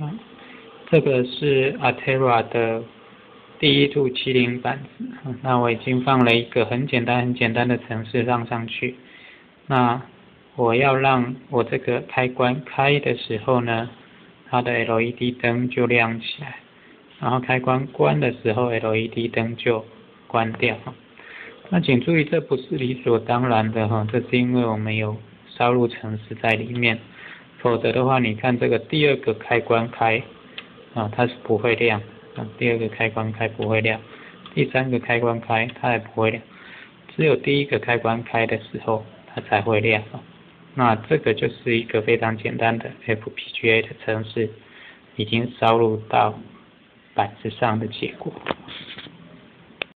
啊，这个是 Atera 的第一兔七零板子，那我已经放了一个很简单很简单的程式放上去。那我要让我这个开关开的时候呢，它的 LED 灯就亮起来，然后开关关的时候 LED 灯就关掉。那请注意，这不是理所当然的哈，这是因为我们有烧入程式在里面，否则的话，你看这个第二个开关开啊，它是不会亮啊，第二个开关开不会亮，第三个开关开它也不会亮，只有第一个开关开的时候它才会亮啊。那这个就是一个非常简单的 FPGA 的程式，已经烧入到板子上的结果。